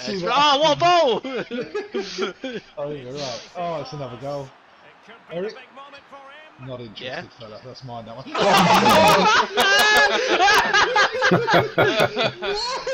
See Oh, what a ball! Oh, you're right. Oh, it's another goal. Eric? Not interested, Yeah. fella. That's mine, that one. Oh,